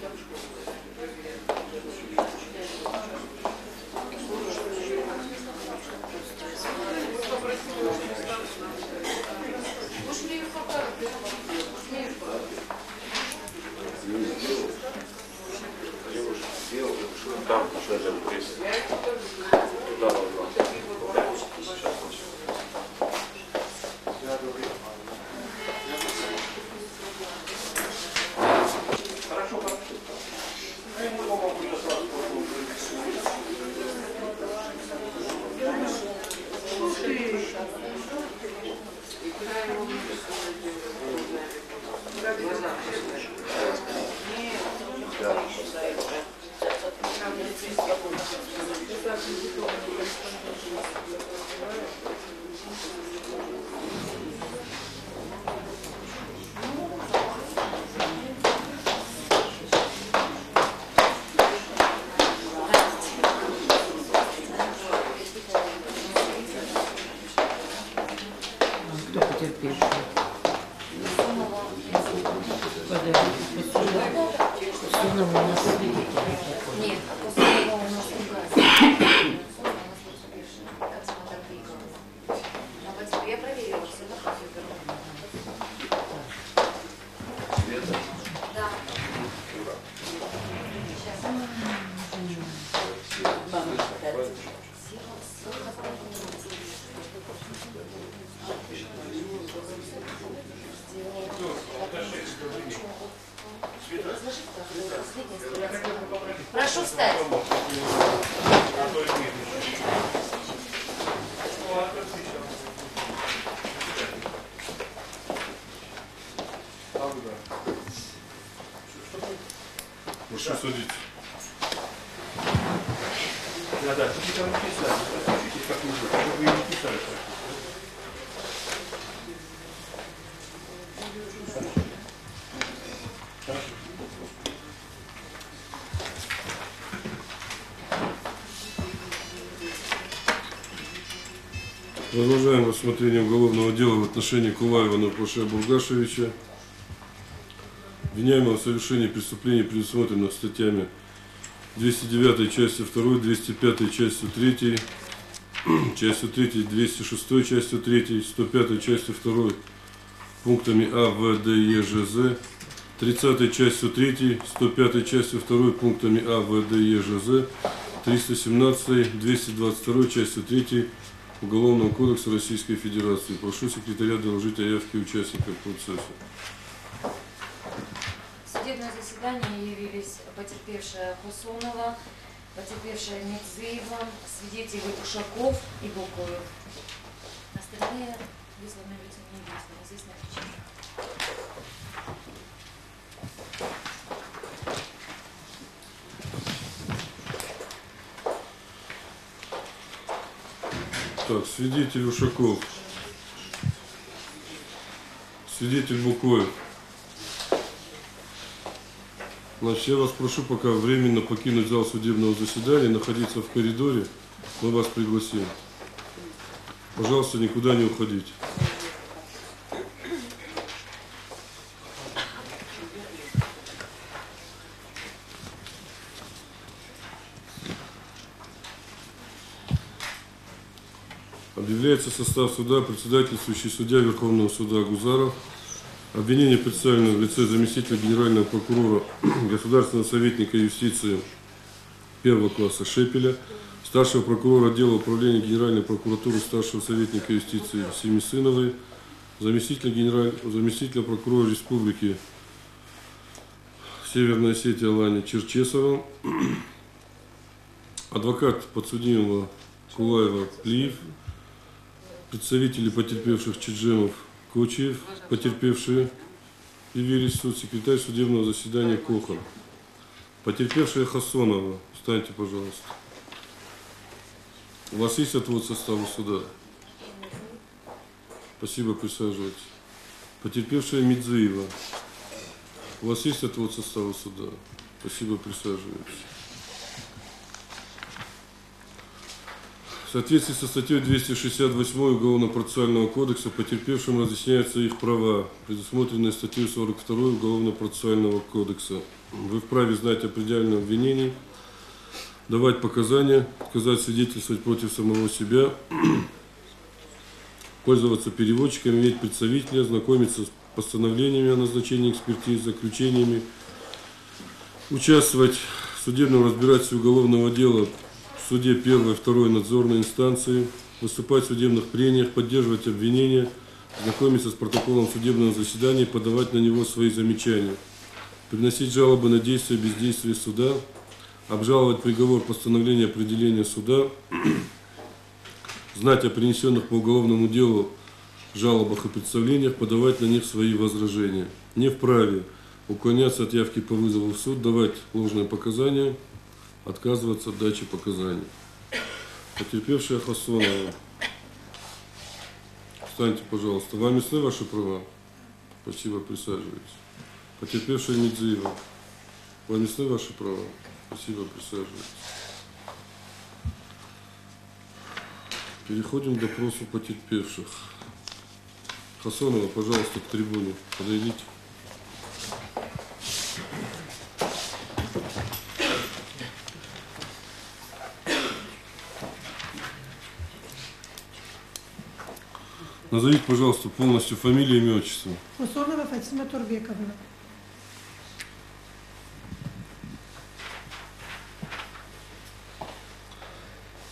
Там, Продолжаем рассмотрение уголовного дела в отношении Кулаева Напаша Бургашевича. Обвиняемого в совершении преступлений, предусмотренных статьями 209 частью 2, 205 частью 3, частью 3, 206 частью 3, 105 частью 2 пунктами А, В, Д, Е, Ж, З, 30 частью 3, 105 частью 2 пунктами А, В, Д, Е, Ж, З, 317, 222 частью 3 Уголовного кодекса Российской Федерации. Прошу секретаря доложить о явке участников процесса. В судебное заседание явились потерпевшая Хусонова, потерпевшая Мецеева, свидетели Ушаков и Букоев. Остальные вызваны лица не по неизвестной причине. Так, свидетель Ушаков. Свидетель Букоев. Значит, я вас прошу пока временно покинуть зал судебного заседания, находиться в коридоре. Мы вас пригласим. Пожалуйста, никуда не уходите. Объявляется состав суда, председательствующий судья Верховного суда Гузаров. Обвинение представлено в лице заместителя генерального прокурора, государственного советника юстиции первого класса Шепеля, старшего прокурора отдела управления Генеральной прокуратуры, старшего советника юстиции Семисыновой, заместителя, генераль... заместителя прокурора Республики Северная Осетия Лани Черчесова, адвокат подсудимого Кулаева Плиев, представители потерпевших Чеджемов Кочиев, потерпевшие явились в суд, секретарь судебного заседания Кохан. Потерпевшая Хасонова, встаньте, пожалуйста. У вас есть отвод состава суда? Спасибо, присаживайтесь. Потерпевшая Медзыева. У вас есть отвод состава суда? Спасибо, присаживайтесь. В соответствии со статьей 268 Уголовно-процессуального кодекса потерпевшим разъясняются их права, предусмотренные статьей 42 Уголовно-процессуального кодекса. Вы вправе знать о предельном обвинении, давать показания, отказать свидетельствовать против самого себя, пользоваться переводчиком, иметь представителя, знакомиться с постановлениями о назначении экспертиз, заключениями, участвовать в судебном разбирательстве уголовного дела в суде первой и второй надзорной инстанции, выступать в судебных прениях, поддерживать обвинения, знакомиться с протоколом судебного заседания и подавать на него свои замечания, приносить жалобы на действия и бездействие суда, обжаловать приговор постановления определения суда, знать о принесенных по уголовному делу жалобах и представлениях, подавать на них свои возражения. Не вправе уклоняться от явки по вызову в суд, давать ложные показания, отказываться от дачи показаний. Потерпевшая Хасонова. Встаньте, пожалуйста. Вам ясны ваши права? Спасибо, присаживайтесь. Потерпевшая Медзиева. Вам ясны ваши права? Спасибо, присаживайтесь. Переходим к допросу потерпевших. Хасонова, пожалуйста, к трибуне. Подойдите. Назовите, пожалуйста, полностью фамилию, имя, отчество. Усонова Фатима Турбековна.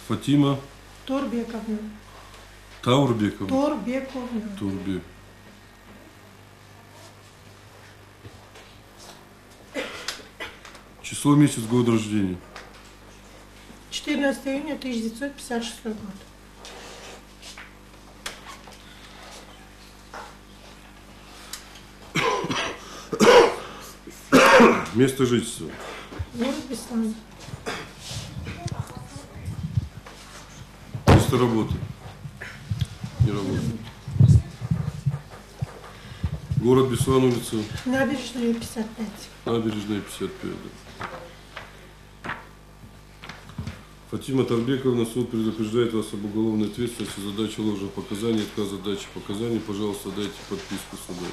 Фатима Турбековна. Таурбекова. Турбековна. Турбе. Число, месяц, год рождения. 14 июня 1956 год. Место жительства. Место работы. Не работает. Город Беслан, улица Набережная 55. Набережная 55. да. Фатима Тарбековна, суд предупреждает вас об уголовной ответственности за дачу ложных показаний, отказ от дачи показаний. Пожалуйста, дайте подписку суда.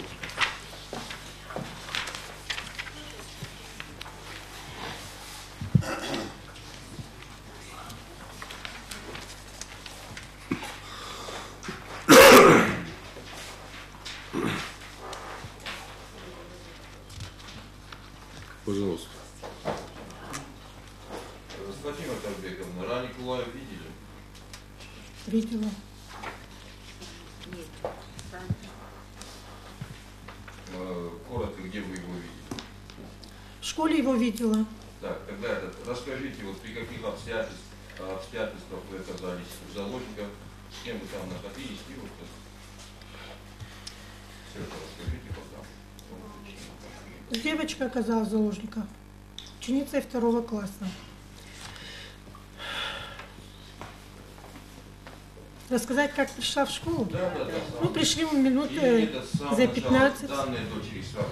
Пожалуйста. Фатима Тарбековна, Рани Кулаев видели? Видела. Э, Коротко, где вы его видели? В школе его видела. Так, тогда этот, расскажите, вот при каких обстоятельствах, обстоятельствах вы оказались заложником, с кем вы там находились, и вот. Все это расскажите пока. Девочка оказалась заложника. Ученицей второго класса. Рассказать, как пришла в школу? Да, да, да. Ну, пришли мы самого за начала 15. Данные дочери сразу.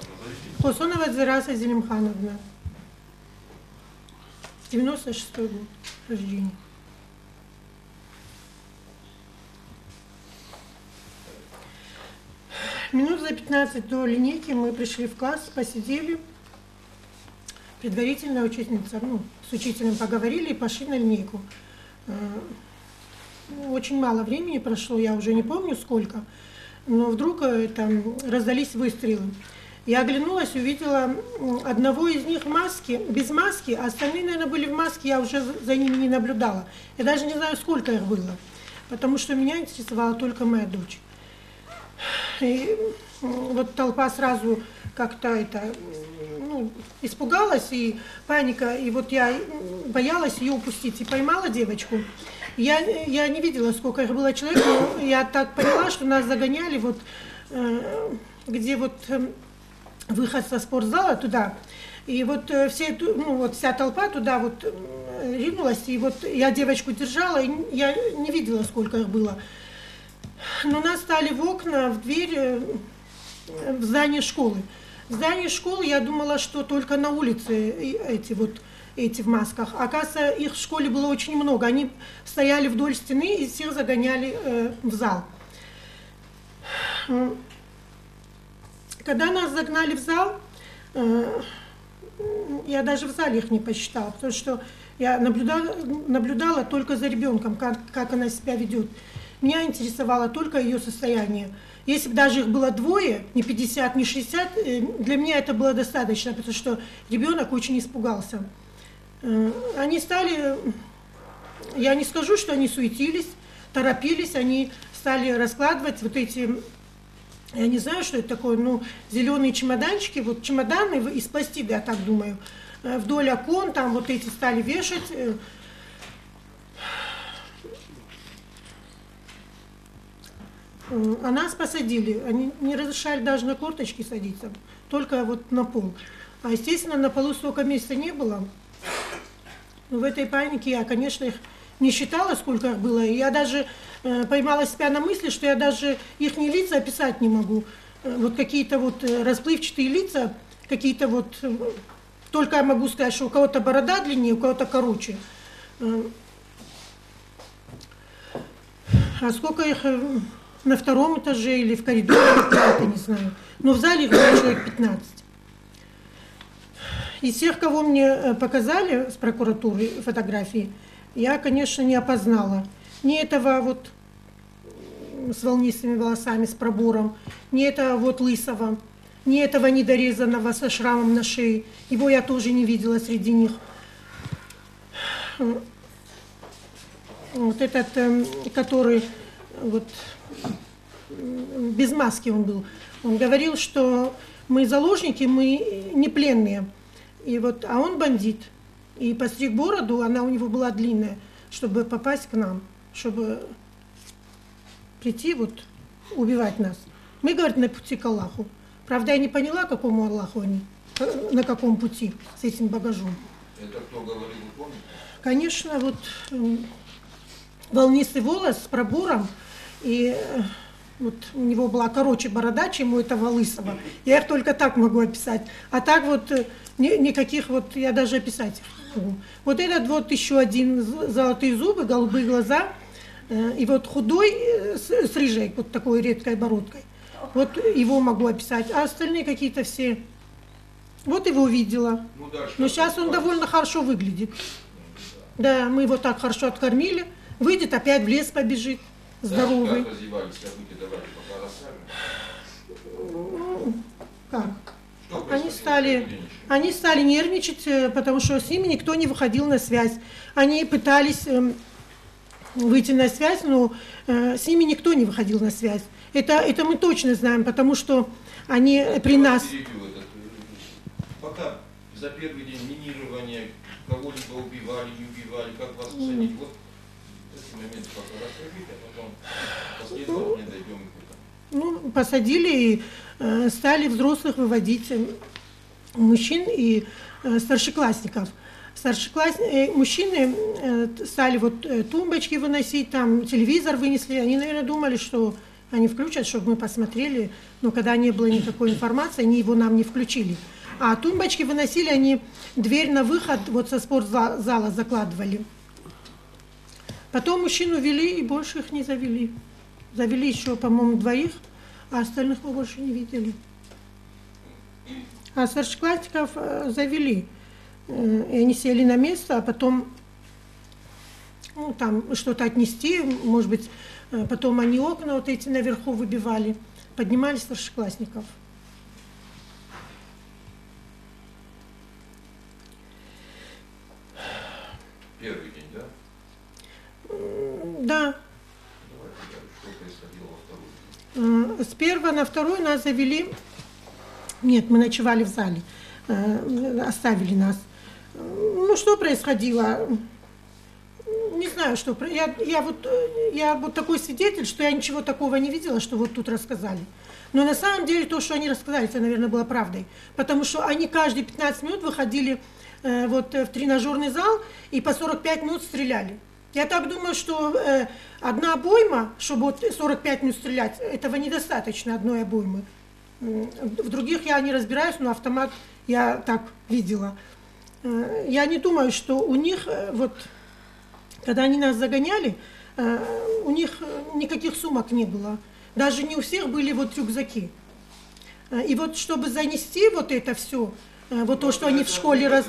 Хусонова Зараса Зелимхановна. 96 год рождения. Минут за 15 до линейки мы пришли в класс, посидели. Предварительно учительница, ну, с учителем поговорили и пошли на линейку. Очень мало времени прошло, я уже не помню сколько, но вдруг э, там раздались выстрелы. Я оглянулась, увидела одного из них в маске, без маски, а остальные, наверное, были в маске, я уже за- ними не наблюдала. Я даже не знаю, сколько их было, потому что меня интересовала только моя дочь. И вот толпа сразу как-то это, ну, испугалась, и паника, и вот я боялась ее упустить, и поймала девочку. Я, я не видела, сколько их было человек, но я так поняла, что нас загоняли вот, э, где вот э, выход со спортзала туда. И вот э, все, ну, вот вся толпа туда вот ринулась, и вот я девочку держала, и я не видела, сколько их было. Но нас стали в окна, в дверь, в здание школы. В здании школы я думала, что только на улице эти вот эти в масках. Оказывается, их в школе было очень много. Они стояли вдоль стены и всех загоняли э, в зал. Когда нас загнали в зал, э, я даже в зале их не посчитала, потому что я наблюдала, наблюдала только за ребенком, как, как она себя ведет. Меня интересовало только ее состояние. Если бы даже их было двое, не 50, не 60, э, для меня это было достаточно, потому что ребенок очень испугался. Э, Они стали, я не скажу, что они суетились, торопились, они стали раскладывать вот эти, я не знаю, что это такое, ну, зеленые чемоданчики, вот чемоданы из пластика, я так думаю, Э, вдоль окон, там вот эти стали вешать. э, А нас посадили, они не разрешали даже на корточки садиться, только вот на пол. А естественно, на полу столько места не было. Но в этой панике я, конечно, их не считала, сколько их было. Я даже э, поймала себя на мысли, что я даже их лица описать не могу. Э, вот какие-то вот э, расплывчатые лица, какие-то вот... э, только я могу сказать, что у кого-то борода длиннее, у кого-то короче. Э, а сколько их э, на втором этаже или в коридоре, я не знаю. Но в зале их было человек 15. Из всех, кого мне э, показали с прокуратуры фотографии, я, конечно, не опознала. Ни этого вот с волнистыми волосами, с пробором, ни этого вот лысого, ни этого недорезанного со шрамом на шее. Его я тоже не видела среди них. Вот этот, эм, который вот без маски он был, он говорил, что мы заложники, мы не пленные. И вот, а он бандит. И постриг бороду, она у него была длинная, чтобы попасть к нам, чтобы прийти вот убивать нас. Мы, говорит, на пути к Аллаху. Правда, я не поняла, какому Аллаху они, э, на каком пути с этим багажом. Это кто говорил, вы помните? Конечно, вот волнистый волос с пробором, и э, вот у него была короче борода, чем у этого лысого. Я их только так могу описать. А так вот э, ни- никаких вот, я даже описать не могу. Вот этот вот еще один золотые зубы, голубые глаза, э, и вот худой э, с, рыжей, вот такой редкой бородкой. Вот его могу описать, а остальные какие-то все... Вот его видела. Ну, дальше. Но сейчас он довольно хорошо выглядит. Да, мы его так хорошо откормили. Выйдет, опять в лес побежит. Здоровый. Давайте пока расскажем. Как? Они стали? Они стали нервничать, э, потому что с ними никто не выходил на связь. Они пытались эм, выйти на связь, но э, с ними никто не выходил на связь. Это, это мы точно знаем, потому что они э, при нас... э, Пока за первый день минирования кого-либо убивали, не убивали, как вас посадить, вот эти моменты пока расскажите, а потом последовательно дойдем к этому. Ну, посадили и э, стали взрослых выводить мужчин и э, старшеклассников. Старшекласс... э, мужчины э, стали вот тумбочки выносить, там телевизор вынесли. Они, наверное, думали, что они включат, чтобы мы посмотрели. Но когда не было никакой информации, они его нам не включили. А тумбочки выносили, они дверь на выход вот со спортзала закладывали. Потом мужчин увели и больше их не завели. Завели еще, по-моему, двоих, а остальных мы больше не видели. А старшеклассников э, завели. Э, И они сели на место, а потом ну, там что-то отнести, может быть, э, потом они окна вот эти наверху выбивали, поднимали старшеклассников. Первый день, да? Да, Давайте дальше. Что происходило во второй день? С первого на второй нас завели. Нет, мы ночевали в зале. Э, Оставили нас. Ну, что происходило? Не знаю, что. Я, я, вот, э, я вот такой свидетель, что я ничего такого не видела, что вот тут рассказали. Но на самом деле то, что они рассказали, это, наверное, было правдой. Потому что они каждые 15 минут выходили э, вот, в тренажерный зал и по 45 минут стреляли. Я так думаю, что э, одна обойма, чтобы вот 45 минут стрелять, этого недостаточно, одной обоймы. В других я не разбираюсь, но автомат я так видела. Э, Я не думаю, что у них, э, вот, когда они нас загоняли, э, у них никаких сумок не было. Даже не у всех были вот рюкзаки. И вот чтобы занести вот это все, вот то, что они в школе раз...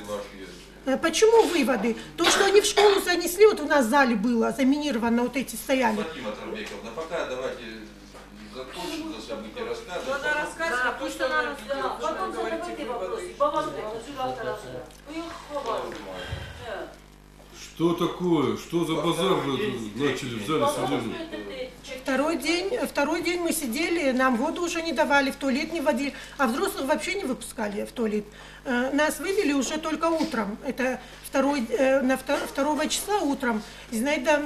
Почему выводы? То, что они в школу занесли, вот у нас в зале было заминировано, вот эти стояли. Фатима Тарбековна, пока давайте закончим за события пусть что рассказала. Потом задавайте вопросы. Что такое? Что за базар вы начали в зале судебном? Второй день, второй день мы сидели, нам воду уже не давали, в туалет не водили, а взрослых вообще не выпускали в туалет. Э, Нас вывели уже только утром, это второй, э, на втор- второго часа утром. Зинаида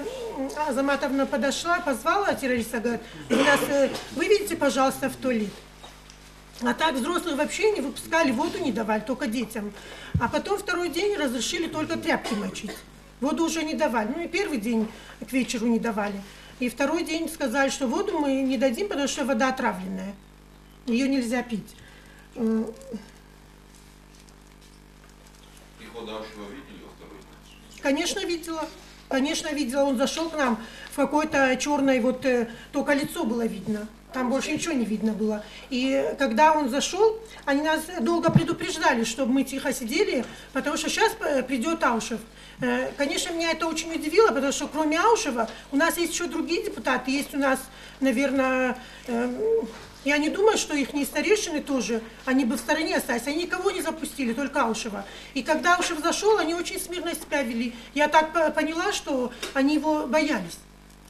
Азаматовна подошла, позвала террориста, говорит, вы нас э, выведите, пожалуйста, в туалет. А так взрослых вообще не выпускали, воду не давали, только детям. А потом второй день разрешили только тряпки мочить. Воду уже не давали. Ну и первый день к вечеру не давали. И второй день сказали, что воду мы не дадим, потому что вода отравленная. Ее нельзя пить. Э, Приход Аушева видели во второй день? Конечно, видела. Конечно, видела. Он зашел к нам в какой-то черной, вот э, только лицо было видно. Там больше ничего не видно было. И когда он зашел, они нас долго предупреждали, чтобы мы тихо сидели, потому что сейчас э, придет Аушев. Э, Конечно, меня это очень удивило, потому что кроме Аушева у нас есть еще другие депутаты. Есть у нас, наверное, э, я не думаю, что их старейшины тоже, они бы в стороне остались. Они никого не запустили, только Аушева. И когда Аушев зашел, они очень смирно себя вели. Я так по- поняла, что они его боялись.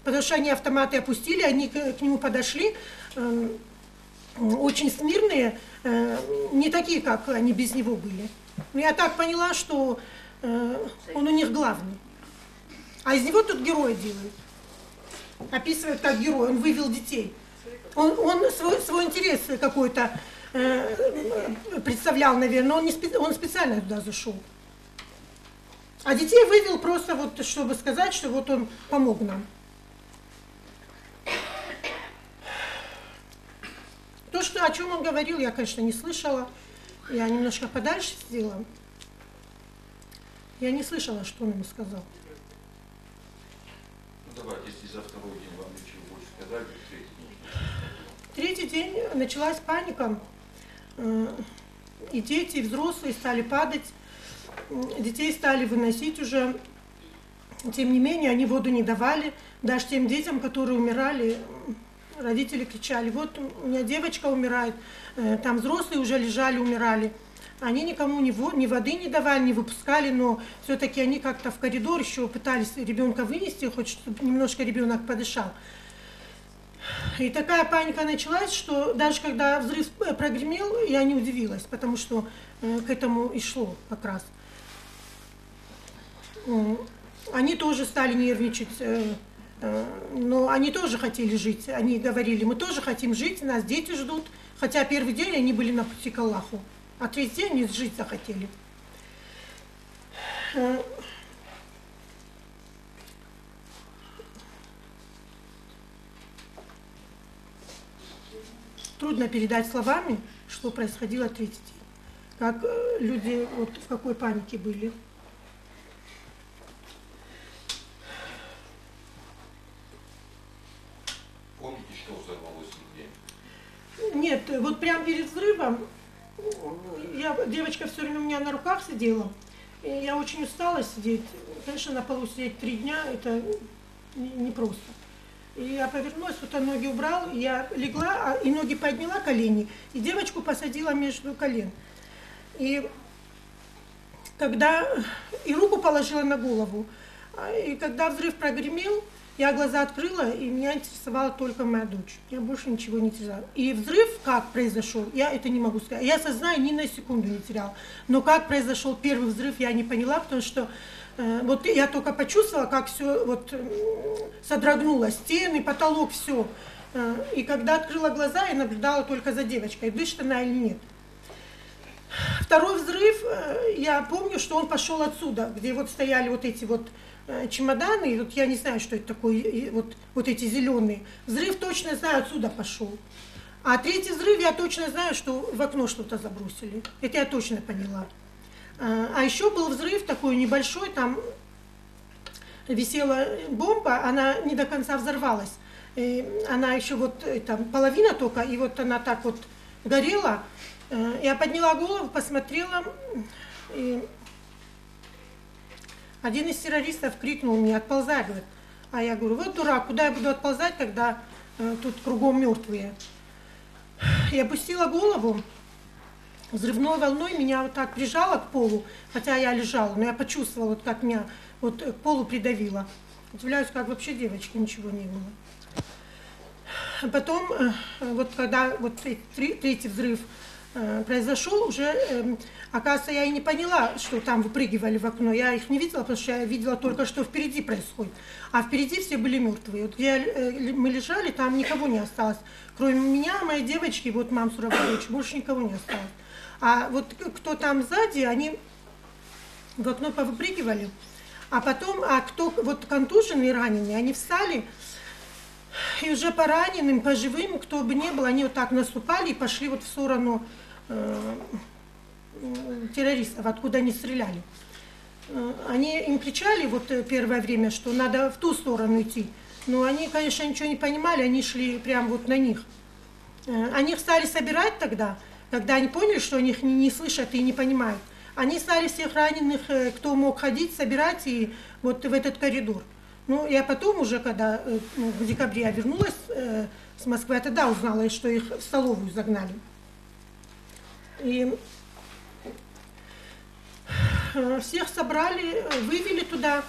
Потому что они автоматы опустили, они к, к нему подошли, э, очень смирные, э, не такие, как они без него были. Но я так поняла, что э, он у них главный. А из него тут героя делают. Описывают как герой, он вывел детей. Он, он свой, свой интерес какой-то э, представлял, наверное, он, не спе- он специально туда зашел. А детей вывел просто вот, чтобы сказать, что вот он помог нам. То, что, о чем он говорил, я, конечно, не слышала. Я немножко подальше сидела. Я не слышала, что он ему сказал. Ну давайте, если за второй день вам ничего больше сказали, третий день. Третий день началась паника. Э, И дети, и взрослые стали падать. Детей стали выносить уже. Тем не менее, они воду не давали. Даже тем детям, которые умирали, родители кричали, вот у меня девочка умирает, Э, там взрослые уже лежали, умирали. Они никому ни, во- ни воды не давали, не выпускали, но все-таки они как-то в коридор еще пытались ребенка вынести, хоть чтобы немножко ребенок подышал. И такая паника началась, что даже когда взрыв э, прогремел, я не удивилась, потому что э, к этому и шло как раз. Они тоже стали нервничать, э, э, но они тоже хотели жить. Они говорили, мы тоже хотим жить, нас дети ждут. Хотя первый день они были на пути к Аллаху, а третий день они жить захотели. Э, Трудно передать словами, что происходило третий день. Как люди вот в какой панике были. Помните, что взорвалось в день? Нет, вот прямо перед взрывом я, девочка все время у меня на руках сидела. И я очень устала сидеть. Конечно, на полу сидеть три дня это не- непросто. И я повернулась, вот ноги убрал, я легла, а- и ноги подняла колени, и девочку посадила между колен. И когда и руку положила на голову, А, и когда взрыв прогремел, я глаза открыла, и меня интересовала только моя дочь. Я больше ничего не теряла. И взрыв, как произошел, я это не могу сказать. Я сознание ни на секунду не теряла. Но как произошел первый взрыв, я не поняла, потому что э, вот я только почувствовала, как все вот м, содрогнуло, стены, потолок, все. И когда открыла глаза, я наблюдала только за девочкой, дышит она или нет. Второй взрыв, э, я помню, что он пошел отсюда, где вот стояли вот эти вот э, чемоданы, и вот я не знаю, что это такое, вот, вот эти зеленые. Взрыв точно знаю, отсюда пошел. А третий взрыв я точно знаю, что в окно что-то забросили. Это я точно поняла. А а еще был взрыв такой небольшой, там висела бомба, она не до конца взорвалась. И она еще вот э, там половина только, и вот она так вот горела. Э, Я подняла голову, посмотрела, и один из террористов крикнул мне, отползай, говорит. А я говорю, вот дурак, куда я буду отползать, когда э, тут кругом мертвые. Я опустила голову, взрывной волной меня вот так прижало к полу, хотя я лежала, но я почувствовала, вот как меня вот к полу придавило. Удивляюсь, как вообще девочки ничего не было. Потом, э, вот когда вот тре- тре- третий взрыв произошел, уже, эм, оказывается, я и не поняла, что там выпрыгивали в окно. Я их не видела, потому что я видела только, что впереди происходит. А впереди все были мертвые. Вот где э, мы лежали, там никого не осталось. Кроме меня, моей девочки, вот мам дочь, больше никого не осталось. А вот кто там сзади, они в окно повыпрыгивали. А потом, а кто вот контуженные, раненые, они встали, и уже по раненым, по живым, кто бы ни был, они вот так наступали и пошли вот в сторону э, террористов, откуда они стреляли. Э, Они им кричали вот э, первое время, что надо в ту сторону идти. Но они, конечно, ничего не понимали, они шли прямо вот на них. Э, Они стали собирать тогда, когда они поняли, что они их не, не слышат и не понимают. Они стали всех раненых, э, кто мог ходить, собирать и вот в этот коридор. Ну, я потом уже, когда э, ну, в декабре я вернулась э, с Москвы, я тогда узнала, что их в столовую загнали. И э, всех собрали, вывели туда.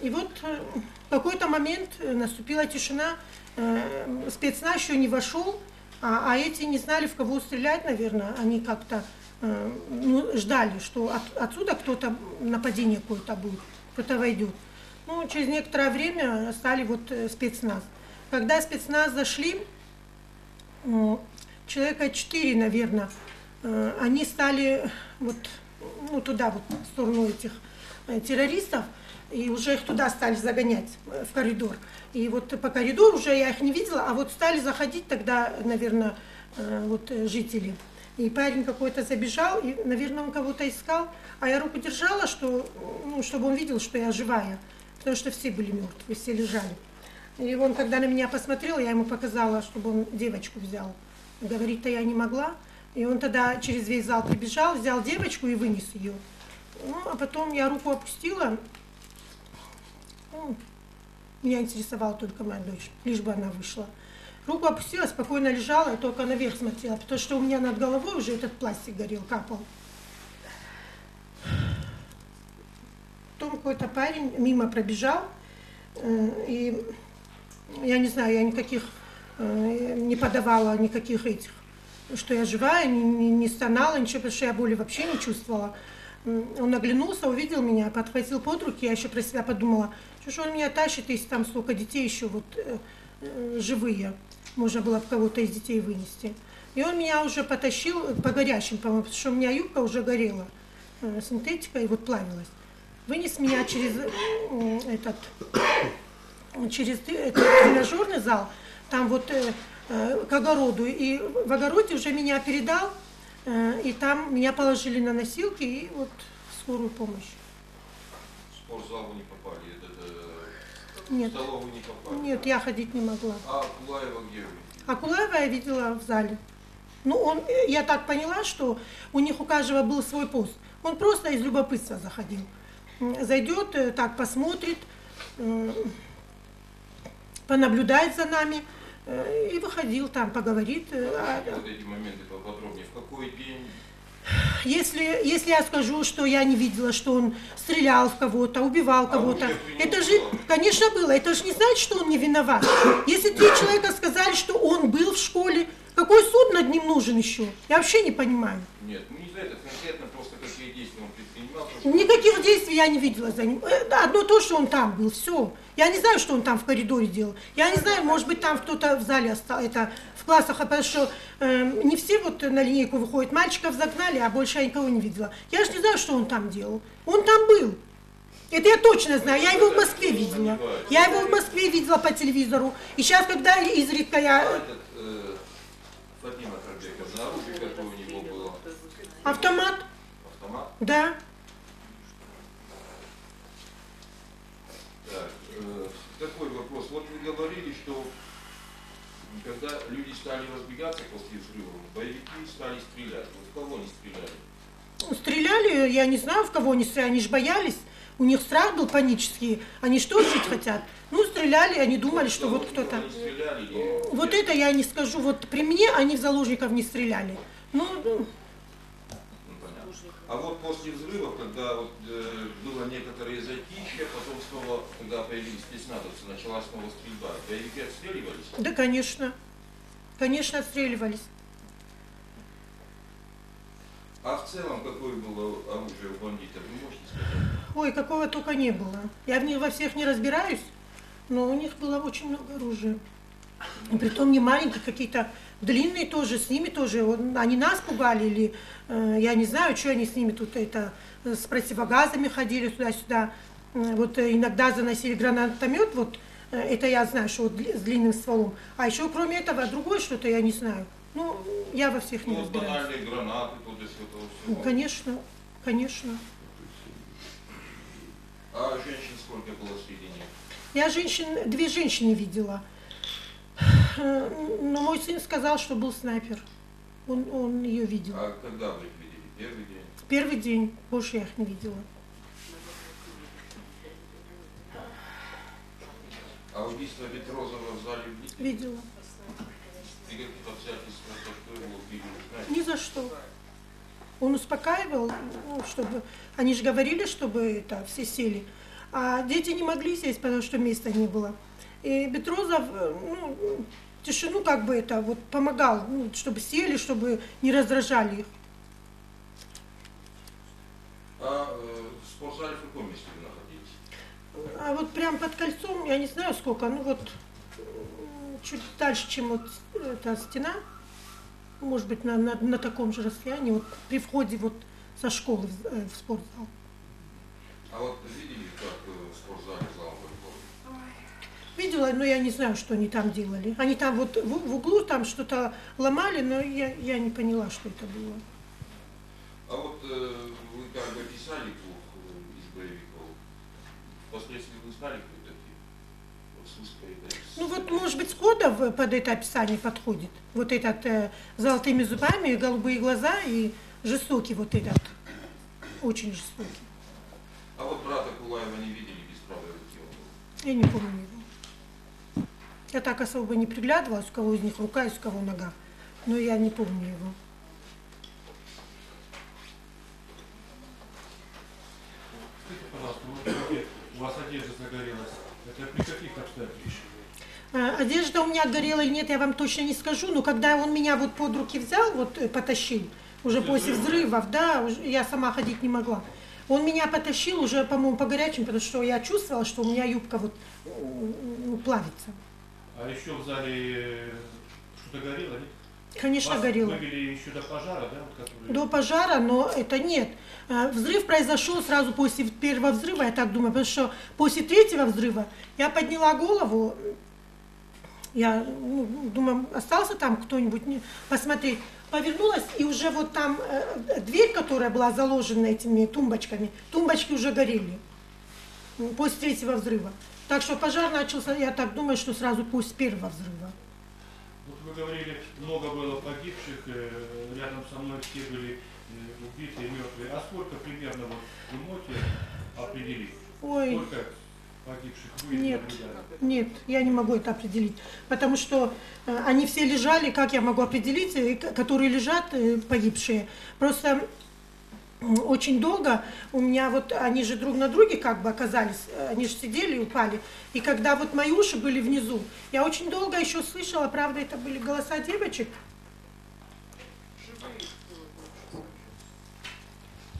И вот э, в какой-то момент наступила тишина, э, спецназ еще не вошел, а, а эти не знали, в кого стрелять, наверное. Они как-то ну, ждали, что от- отсюда кто-то, нападение какое-то будет, кто-то войдет. Ну, через некоторое время стали вот спецназ. Когда спецназ зашли, ну, человека четыре, наверное, они стали вот ну, туда, вот, в сторону этих э, террористов, и уже их туда стали загонять, э, в коридор. И вот по коридору уже я их не видела, а вот стали заходить тогда, наверное, э, вот э, жители. И парень какой-то забежал, и, наверное, он кого-то искал, а я руку держала, что, ну, чтобы он видел, что я живая, потому что все были мертвые, все лежали. И он, когда на меня посмотрел, я ему показала, чтобы он девочку взял. Говорить-то я не могла. И он тогда через весь зал прибежал, взял девочку и вынес ее. Ну, а потом я руку опустила. Ну, меня интересовала только моя дочь, лишь бы она вышла. Руку опустила, спокойно лежала только наверх смотрела, потому что у меня над головой уже этот пластик горел, капал. Потом какой-то парень мимо пробежал, э, и я не знаю, я никаких э, не подавала никаких этих, что я живая, не, не, не стонала, ничего, потому что я боли вообще не чувствовала. Он оглянулся, увидел меня, подхватил под руки, я еще про себя подумала, что ж он меня тащит, если там столько детей еще вот э, э, живые, можно было бы кого-то из детей вынести. И он меня уже потащил по горящим, по-моему, потому что у меня юбка уже горела, э, синтетика, и вот плавилась. Вынес меня через э, этот через этот тренажерный зал, там вот э, э, к огороду, и в огороде уже меня передал, э, и там меня положили на носилки и вот в скорую помощь. В спортзал не попали, это, Нет, в столовую не попали. нет, я ходить не могла. А Кулаева где вы? А Кулаева я видела в зале. Ну, он, э, я так поняла, что у них у каждого был свой пост. Он просто из любопытства заходил. Зайдет, э, так посмотрит, понаблюдает за нами э, и выходил там, поговорит. э, а- Вот эти моменты поподробнее. В какой день? Если, если я скажу, что я не видела, что он стрелял в кого-то, убивал кого-то, у тех это же, конечно, было. Это же не значит, что он не виноват. Если три человека сказали, что он был в школе, какой суд над ним нужен еще? Я вообще не понимаю. Нет, ну не за это конкретно, просто какие действия он предпринимал. чтобы- Никаких действий я не видела за ним. Э, Одно то, что он там был, все. Я не знаю, что он там в коридоре делал. Я не знаю, может быть, там кто-то в зале остался, это в классах, а потому что э, не все вот на линейку выходят. Мальчиков загнали, а больше я никого не видела. Я же не знаю, что он там делал. Он там был. Это я точно знаю. Я его в Москве видела. Я его в Москве видела по телевизору. И сейчас, когда изредка я... э, Фатима Карбеков, на оружие какое у него было? Автомат, Автомат? да. Такой вопрос. Вот вы говорили, что когда люди стали разбегаться после взрывов, боевики стали стрелять. Вот в кого они стреляли? Ну, Стреляли, я не знаю, в кого они стреляли, они же боялись. У них страх был панический. Они что жить хотят? Ну, стреляли, они думали, что вот кто-то... Вот это я не скажу. Вот при мне они в заложников не стреляли. Ну. А вот после взрывов, когда вот, э, было некоторое затишье, потом снова, когда появились спецназовцы, началась снова стрельба, боевики отстреливались? да, конечно. Конечно, отстреливались. А в целом, какое было оружие у бандитов, вы можете сказать? Ой, какого только не было. Я в них во всех не разбираюсь, но у них было очень много оружия. И притом не маленькие, какие-то длинные тоже, с ними тоже. Вот Они нас пугали или, э, я не знаю, что они с ними тут это, э, с противогазами ходили туда-сюда. Э, Вот иногда заносили гранатомет, вот это я знаю, что вот с длинным стволом. А еще кроме этого другое что-то я не знаю. Ну, я во всех не Ну, вот разбираюсь. гранаты, с этого Ну, всего. конечно, конечно. А женщин сколько было среди них? Я женщин, две женщины видела. Э, Но мой сын сказал, что был снайпер. Он, он ее видел. А когда вы их видели? Первый день? Первый день, больше я их не видела. А убийство Петрозова в зале видели? Видела. И каких обстоятельств, за что его убили? Ни за что. Он успокаивал, ну, чтобы... Они же говорили, чтобы это, все сели. А дети не могли сесть, потому что места не было. И Петрозов, э, ну, тишину как бы это вот помогал, ну, чтобы сели, чтобы не раздражали их. А э, в спортзале в каком месте вы находились? А вот прям под кольцом, я не знаю сколько, ну вот чуть дальше, чем вот эта стена, может быть, на, на, на таком же расстоянии, вот при входе вот со школы в, э, в спортзал. А вот видели, как э, в спортзале взламывали вход? Видела, но я не знаю, что они там делали. Они там вот в, в углу там что-то ломали, но я, я не поняла, что это было. А вот э, вы как бы описали двух из боевиков. Впоследствии вы знали, кто такие? Ну вот, может быть, Скодов под это описание подходит. Вот этот э, золотыми зубами, голубые глаза и жестокий вот этот. Очень жестокий. А вот брата Кулаева не видели без правой руки. Я не помню его. Я так особо не приглядывалась, у кого из них рука и у кого нога. Но я не помню его. У вас одежда загорелась. Это при каких обстоятельствах? А, Одежда у меня горела или нет, я вам точно не скажу, но когда он меня вот под руки взял, вот э, потащил, уже после взрывов, да, уже я сама ходить не могла. Он меня потащил уже, по-моему, по горячим, потому что я чувствовала, что у меня юбка вот м, плавится. А еще в зале э, что-то горело, нет? Конечно, Вас горело. вывели еще до пожара, да? Вот, который... До пожара, но это нет. А, Взрыв произошел сразу после первого взрыва, я так думаю, потому что после третьего взрыва я подняла голову, я ну, думаю, остался там кто-нибудь посмотреть. Повернулась, и уже вот там э, дверь, которая была заложена этими тумбочками, тумбочки уже горели после третьего взрыва. Так что пожар начался, я так думаю, что сразу после первого взрыва. Вот вы говорили, много было погибших, э, рядом со мной все были э, убитые, мертвые. А сколько примерно вот вы можете определить? Ой. Сколько погибших вы Нет. Нет, я не могу это определить, потому что э, они все лежали, как я могу определить, которые лежат, э, погибшие. Просто очень долго у меня вот, они же друг на друге как бы оказались, э, они же сидели и упали. И когда вот мои уши были внизу, я очень долго еще слышала, правда, это были голоса девочек.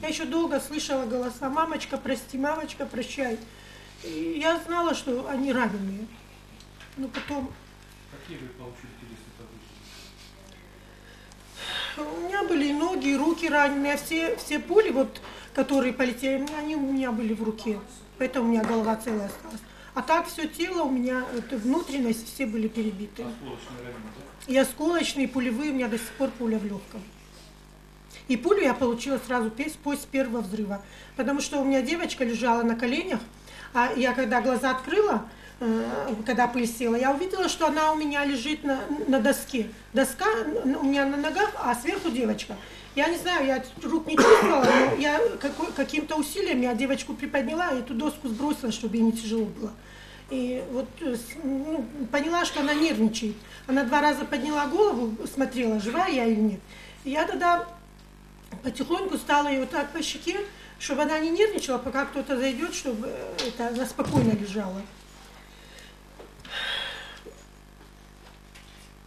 Я еще долго слышала голоса «мамочка, прости, мамочка, прощай». И я знала, что они раненые. Но потом Какие вы получили? У меня были и ноги, и руки раненые, а все, все пули, вот, которые полетели, они у меня были в руке. Поэтому у меня голова целая осталась. А так все тело у меня, это, внутренности все были перебиты. И осколочные, и пулевые, у меня до сих пор пуля в легком. И пулю я получила сразу после первого взрыва. Потому что у меня девочка лежала на коленях, а я когда глаза открыла, когда пыль села, я увидела, что она у меня лежит на, на доске. Доска у меня на ногах, а сверху девочка. Я не знаю, я рук не чувствовала, но я каким-то усилием я девочку приподняла и эту доску сбросила, чтобы ей не тяжело было. И вот э, ну, поняла, что она нервничает. Она два раза подняла голову, смотрела, живая я или нет. И я тогда потихоньку стала ее вот так по щеке, чтобы она не нервничала, пока кто-то зайдет, чтобы э, это, она спокойно лежала.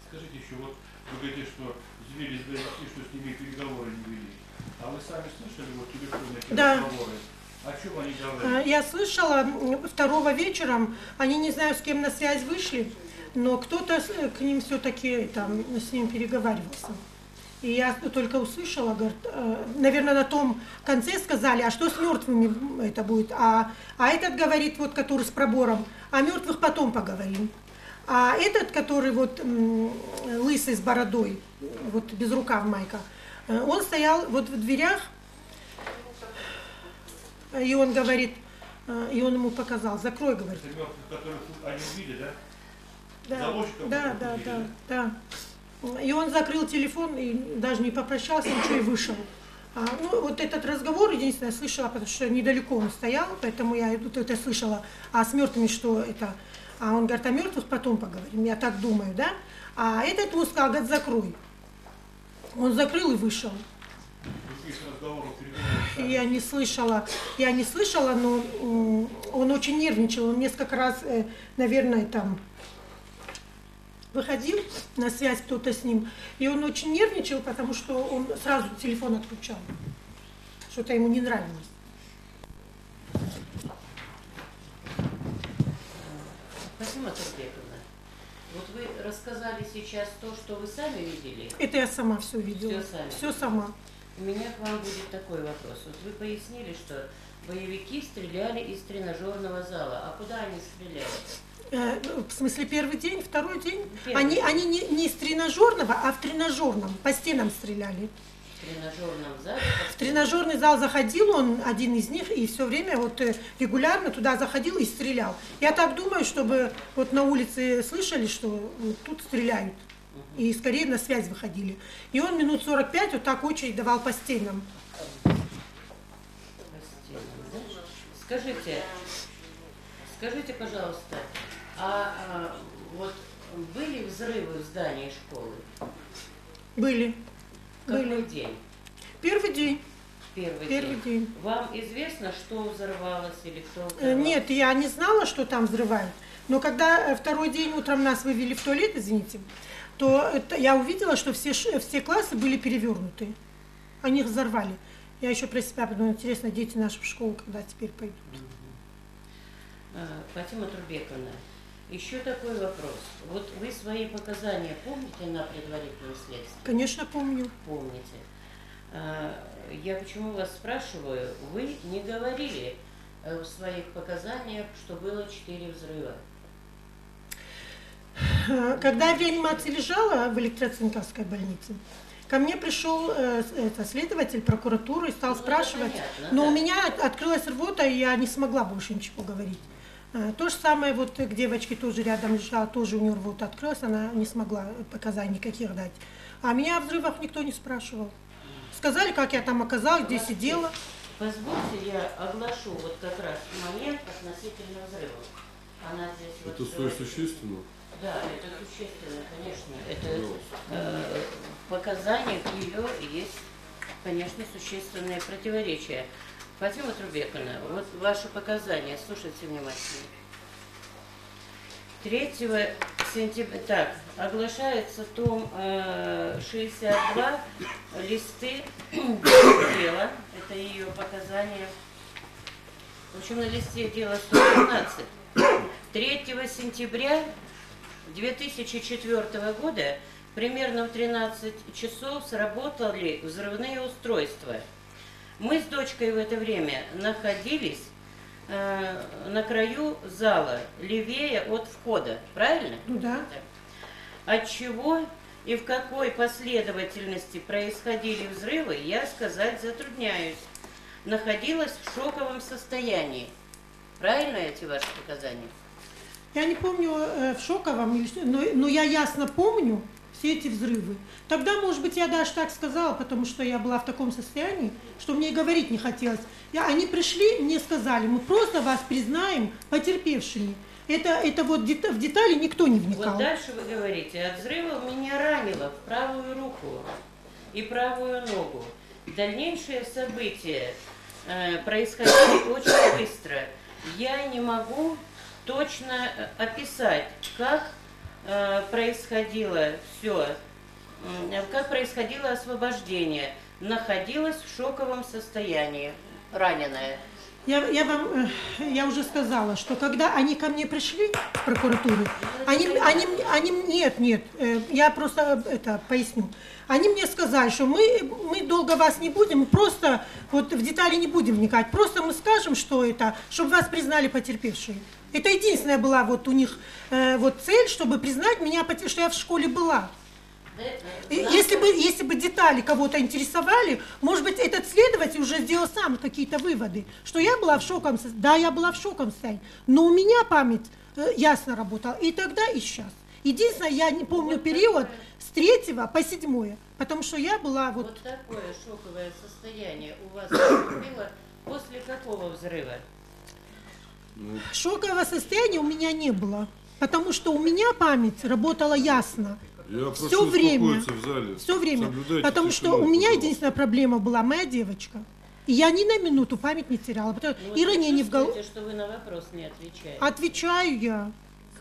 Скажите еще, вот вы говорите, что звери сберегли, что с ними переговоры не вели. А вы сами слышали вот телефонные Да. переговоры? О чем они А, говорили? Я слышала, второго вечером, они не знаю, с кем на связь вышли, но кто-то с- к ним все-таки там с ним переговаривался. И я только услышала, говорит, э, наверное, на том конце сказали, а что с мертвыми это будет? А, а этот говорит, вот, который с пробором, о мертвых потом поговорим. А этот, который вот лысый с бородой, вот без рукав майка, э, он стоял вот в дверях, и он говорит, э, и он ему показал, закрой, говорит. Мертвых, которых они увидели, да? Да, да, да, видели? да, да. И он закрыл телефон и даже не попрощался, ничего и вышел. А, ну, вот этот разговор, единственное, я слышала, потому что недалеко он стоял, поэтому я вот это слышала. А с мертвыми что это? А он говорит, о мертвых потом поговорим, я так думаю, да? А этот ему сказал, говорит, закрой. Он закрыл и вышел. Я не слышала, я не слышала, но он очень нервничал. Он несколько раз, э, наверное, там выходил на связь кто-то с ним, и он очень нервничал, потому что он сразу телефон отключал. Что-то ему не нравилось. Фатима Турбековна, вот вы рассказали сейчас то, что вы сами видели. Это я сама все видела. Всё сами. Все сама. У меня к вам будет такой вопрос. Вот вы пояснили, что боевики стреляли из тренажерного зала. А куда они стреляли? Э, В смысле, первый день, второй день? Первый. Они, они не, не из тренажерного, а в тренажерном. По стенам стреляли. В тренажерном зале? В тренажерный зал заходил он, один из них, и все время вот э, регулярно туда заходил и стрелял. Я так думаю, чтобы вот на улице слышали, что тут стреляют. И скорее на связь выходили. И он минут 45 вот так очередь давал по стенам. Скажите, скажите, пожалуйста, а, а, вот были взрывы в здании школы? Были. Какой Были. день? Первый день. Первый, Первый день. день. Вам известно, что взорвалось или кто Э, взорвал? Нет, я не знала, что там взрывают. Но когда э, второй день утром нас вывели в туалет, извините, то это- я увидела, что все, все классы были перевернуты. Они их взорвали. Я еще про себя подумала, интересно, дети наши в школу когда теперь пойдут. А, Фатима Турбековна, еще такой вопрос. Вот вы свои показания помните на предварительном следствии? Конечно, помню. Помните. А, Я почему вас спрашиваю? Вы не говорили э, в своих показаниях, что было четыре взрыва. Э, Когда я в реанимации лежала в Электроцинковской больнице, ко мне пришел э, это, следователь прокуратуры и стал Ну, спрашивать. понятно, Но да. у меня от- открылась рвота, и я не смогла больше ничего говорить. Э, То же самое вот к девочке тоже рядом лежала, тоже у нее рвота открылась, она не смогла показаний никаких дать. А меня о взрывах никто не спрашивал. Сказали, как я там оказалась, где сидела. Позвольте, я оглашу вот как раз момент относительно взрывов. Она здесь вот Это всё- столь существенно. Да, это существенно, конечно. Это э, в показаниях ее есть, конечно, существенные противоречия. Фатима Трубековна, вот ваши показания, слушайте внимательно. 3 сентября, так, оглашается том э, 62, листы дела, это ее показания. В общем, на листе дела 115. 3 сентября 2004 года примерно в 13 часов сработали взрывные устройства. Мы с дочкой в это время находились э, на краю зала, левее от входа, правильно? Ну да. От чего и в какой последовательности происходили взрывы, я сказать затрудняюсь. Находилась в шоковом состоянии. Правильно эти ваши показания? Я не помню э, в Шоковом, но, но я ясно помню все эти взрывы. Тогда, может быть, я даже так сказала, потому что я была в таком состоянии, что мне и говорить не хотелось. Я, они пришли, мне сказали, мы просто вас признаем потерпевшими. Это, это вот дета- в детали никто не вникал. Вот дальше вы говорите, от взрыва меня ранило в правую руку и правую ногу. Дальнейшие события э, происходили очень быстро. Я не могу точно э, описать, как происходило все, как происходило освобождение. Находилась в шоковом состоянии, раненая. Я, я вам, э, я уже сказала, что когда они ко мне пришли в прокуратуру, они, они, они, нет, нет, э, я просто э, это поясню. Они мне сказали, что мы, мы долго вас не будем, просто вот в детали не будем вникать, просто мы скажем, что это, чтобы вас признали потерпевшей. Это единственная была вот у них э, вот цель, чтобы признать меня, что я в школе была. И Если бы, если бы детали кого-то интересовали, может быть, этот следователь уже сделал сам какие-то выводы, что я была в шоковом состоянии. Да, я была в шоковом состоянии, но у меня память э, ясно работала и тогда, и сейчас. Единственное, я не помню Вот период такое. с третьего по седьмое, потому что я была вот... Вот такое шоковое состояние у вас наступило после какого взрыва? Шокового состояния у меня не было, потому что у меня память работала ясно. Я прошу время. успокоиться в зале. Все время. Соблюдайте Потому тишину, что у меня единственная проблема была моя девочка. И я ни на минуту память не теряла. потому- Ну, и ранение в голову. что вы на вопрос не отвечаете. Отвечаю я.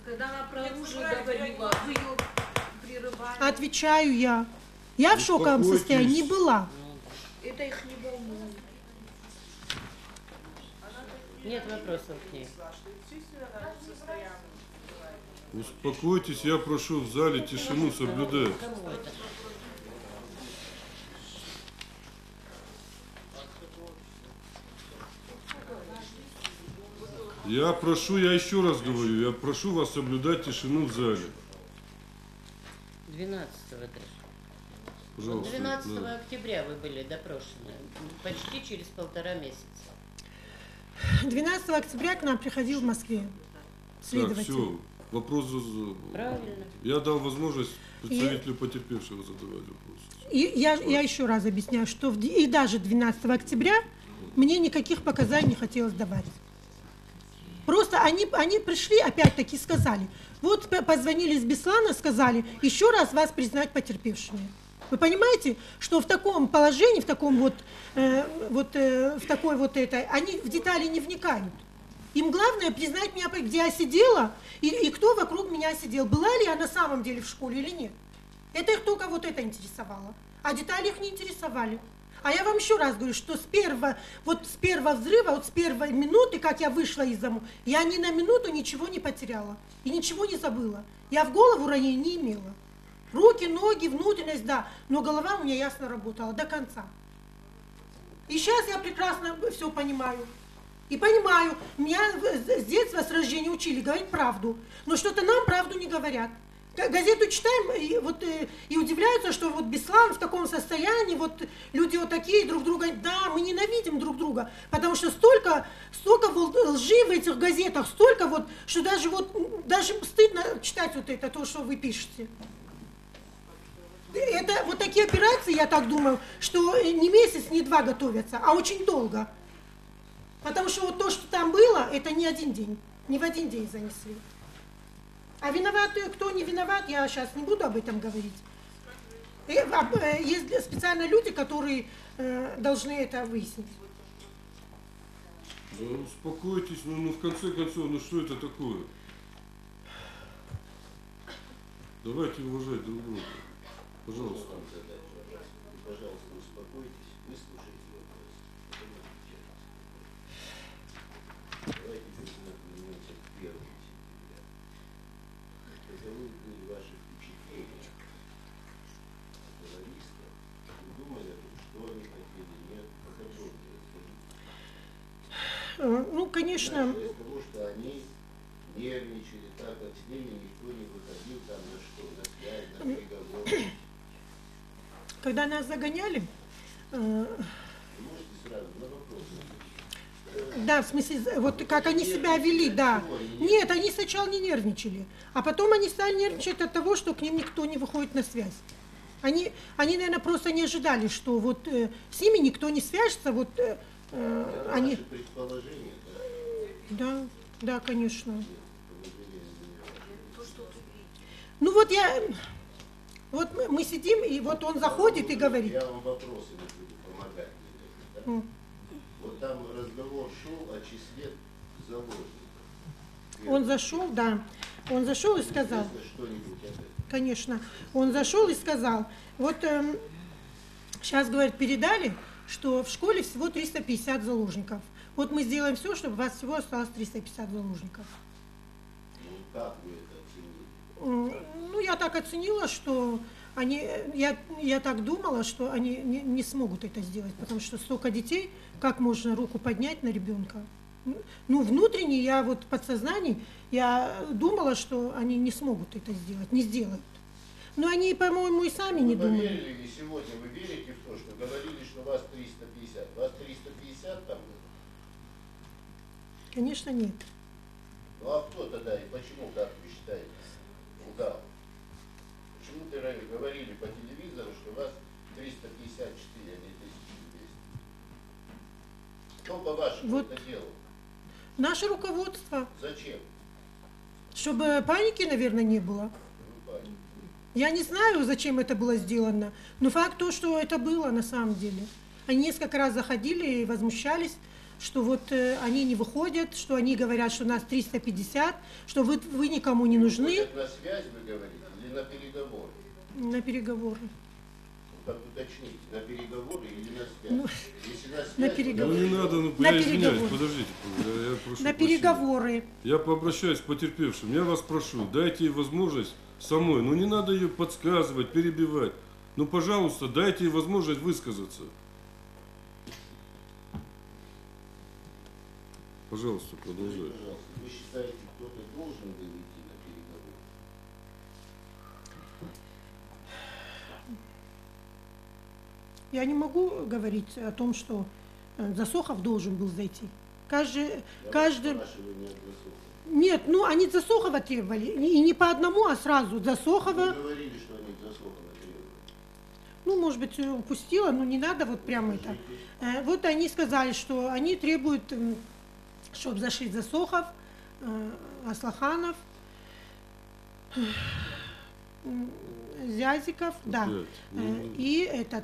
Когда она про оружие говорила, вы ее прерывали. Отвечаю я. Я в шоковом состоянии не была. Это их не волнует. Нет вопросов к ней. Успокойтесь, я прошу в зале тишину соблюдать. Я прошу, я еще раз говорю, я прошу вас соблюдать тишину в зале. 12 даже. Пожалуйста. 12 да. октября вы были допрошены. Почти через полтора месяца. 12 октября к нам приходил в Москве Так, следователь. все. Вопрос Правильно. Я дал возможность представителю потерпевшего задавать вопрос. И я, я еще раз объясняю, что в и даже 12 октября мне никаких показаний не хотелось давать. Просто они, они пришли, опять-таки сказали, вот позвонили из Беслана, сказали, еще раз вас признать потерпевшими. Вы понимаете, что в таком положении, в таком вот, э, вот э, в такой вот это, они в детали не вникают. Им главное признать меня, где я сидела и, и кто вокруг меня сидел. Была ли я на самом деле в школе или нет. Это их только вот это интересовало. А детали их не интересовали. А я вам еще раз говорю, что с первого, вот с первого взрыва, вот с первой минуты, как я вышла из дому, я ни на минуту ничего не потеряла и ничего не забыла. Я в голову ранения не имела. Руки, ноги, внутренность, да, но голова у меня ясно работала до конца. И сейчас я прекрасно все понимаю. И понимаю, меня с детства, с рождения учили говорить правду, но что-то нам правду не говорят. Газету читаем и, вот, э, и удивляются, что вот Беслан в таком состоянии, вот люди вот такие друг друга, да, мы ненавидим друг друга, потому что столько, столько лжи в этих газетах, столько вот, что даже вот, даже стыдно читать вот это, то, что вы пишете. Это вот такие операции, я так думаю, что не месяц, не два готовятся, а очень долго. Потому что вот то, что там было, это не один день, не в один день занесли. А виноваты, кто не виноват, я сейчас не буду об этом говорить. Э, э, Есть специально люди, которые э, должны это выяснить. Да успокойтесь, ну, ну в конце концов, ну что это такое? Давайте уважать друг друга. Пожалуйста. Пожалуйста, успокойтесь, выслушайте вопрос. Давайте вернем- вернемся к первому сентября. Каковы были ваши впечатления от террористов? Вы думали о том, что они хотели, нет? Подробнее расскажите. Ну, конечно, с того, что они нервничали, так от с ними никто не выходил там на что, на связь, на переговоры. Когда нас загоняли, э? Да, в смысле, вот как они себя вели, да. Нет, они сначала не нервничали, а потом они стали нервничать от того, что к ним никто не выходит на связь. Они, они наверное, просто не ожидали, что вот э, с ними никто не свяжется, вот э, э, Это они... да? Да, да, конечно. Ну вот я, вот мы- мы сидим, и вот он заходит и говорит. Я вам вопросы буду помогать. да? М. Вот там разговор шел о числе заложников. Он зашел, да, он зашел и сказал, конечно, он зашел и сказал, вот сейчас, говорит, передали, что в школе всего 350 заложников. Вот мы сделаем все, чтобы у вас всего осталось 350 заложников. Ну, как вы это Ну, я так оценила, что они, я, я так думала, что они не, не смогут это сделать, потому что столько детей, как можно руку поднять на ребенка? Ну, внутренне я вот подсознании, я думала, что они не смогут это сделать, не сделают. Но они, по-моему, и сами не вы думали. поверили ли сегодня, вы верите в то, что говорили, что вас 350? Вас 350 там было? Конечно, нет. Ну а кто тогда и почему, как вы считаете, лгал? Почему ты ранее говорили по телевизору, что вас 354, а не 1200? Кто по-вашему Вот. это делал? Наше руководство, Зачем? чтобы паники, наверное, не было. Ну. Я не знаю, зачем это было сделано, но факт то, что это было на самом деле. Они несколько раз заходили и возмущались, что вот э, они не выходят, что они говорят, что нас 350, что вы, вы никому не нужны Выходят на связь, вы говорите, или на переговоры? на переговоры. Как уточните, на переговоры или на связь? Ну, Если на связь, на переговоры. Ну не надо, ну На я извиняюсь, переговоры. подождите, я, я прошу На прощения. переговоры. Я пообращаюсь к потерпевшим. Я вас прошу, дайте ей возможность самой. Ну не надо ее подсказывать, перебивать. Ну, пожалуйста, дайте ей возможность высказаться. Пожалуйста, Скажите, продолжайте. пожалуйста, вы считаете, кто-то должен был идти на переговоры? Я не могу говорить о том, что э, Засохов должен был зайти. Каждый, Я каждый... Нет, ну они Засохова требовали. И не по одному, а сразу. Вы Засохова. говорили, что они Засохова требовали. Ну, может быть, упустила, но не надо вот прямо это. Э, Вот они сказали, что они требуют, чтобы зашли Засохов, э, Аслаханов, Зязиков, да, э, Ну, и этот